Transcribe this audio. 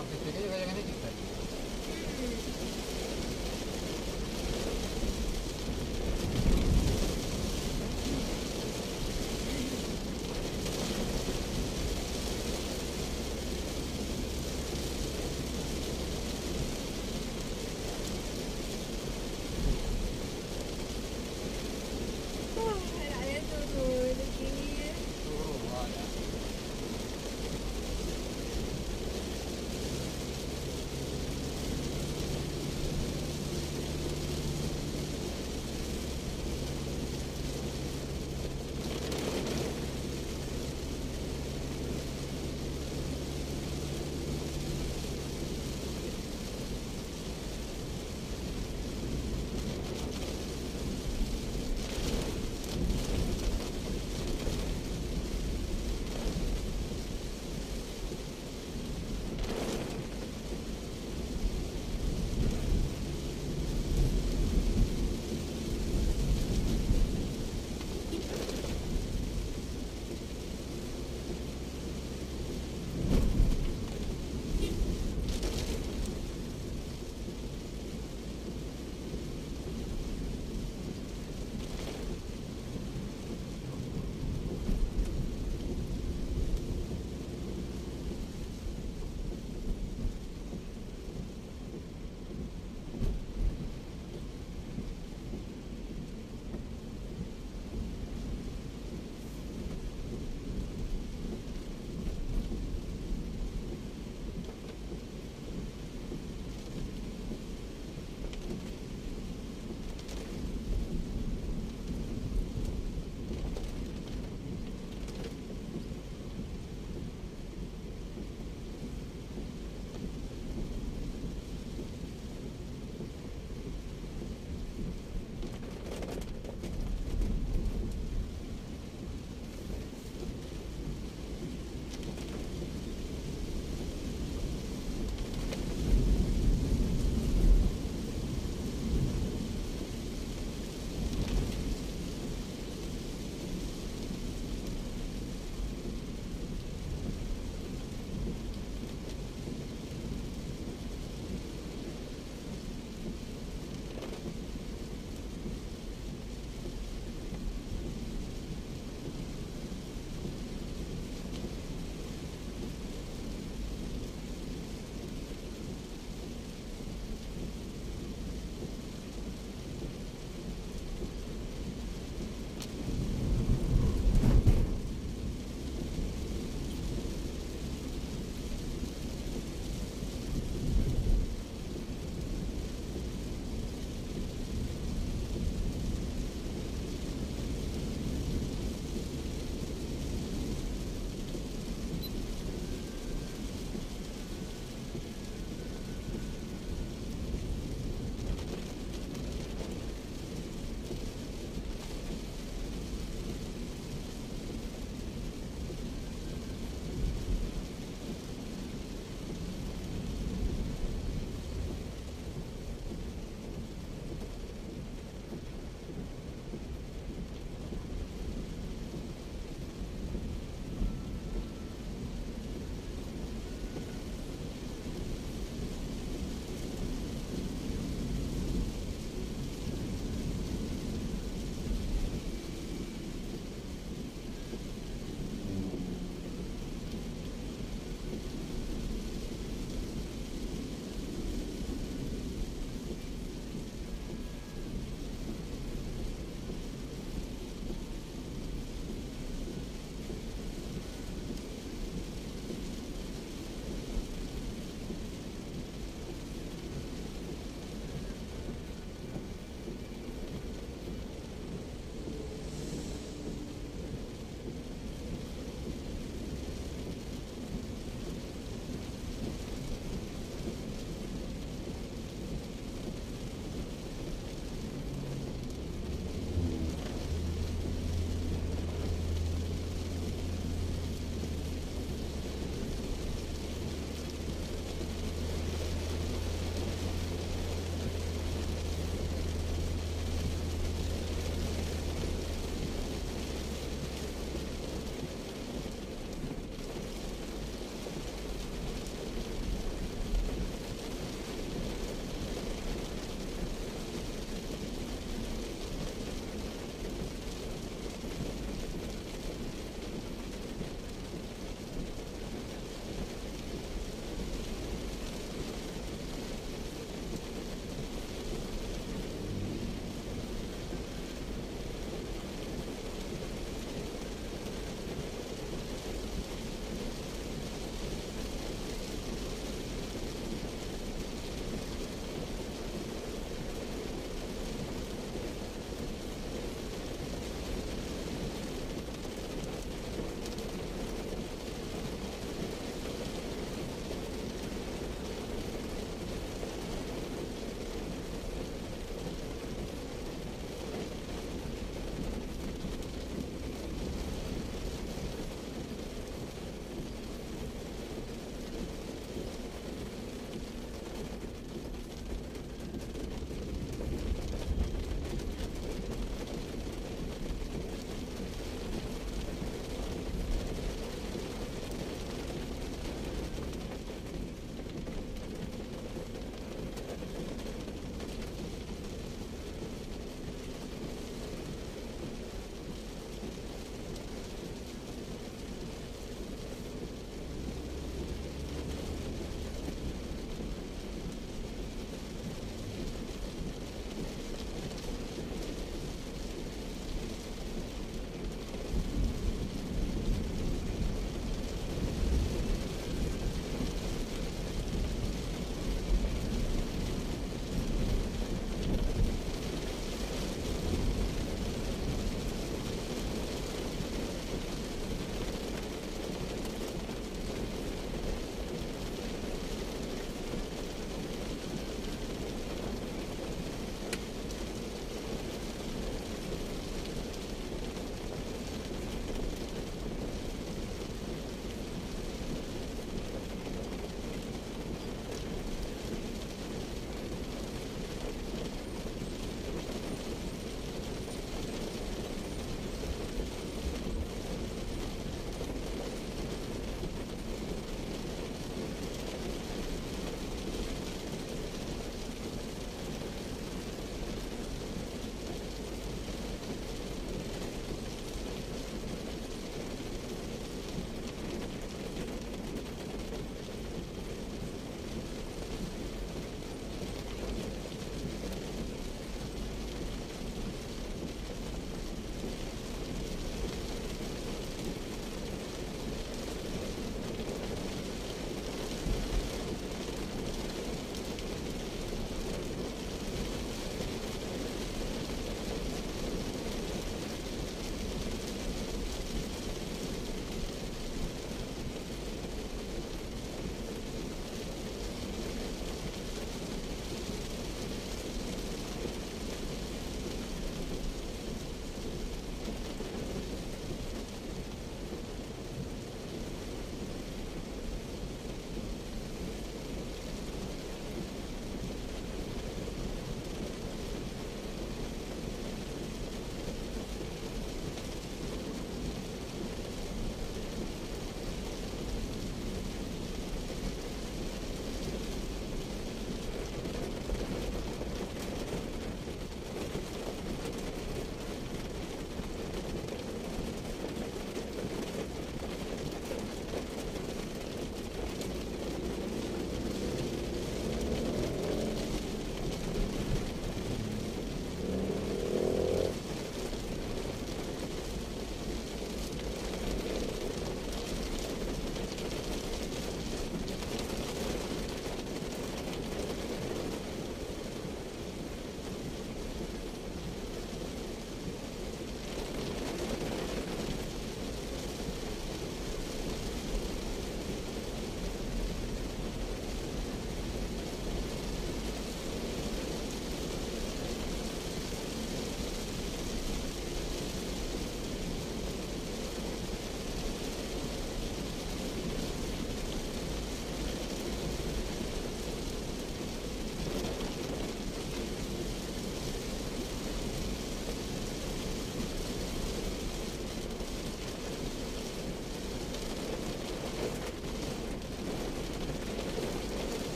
Porque se que yo voy a ganar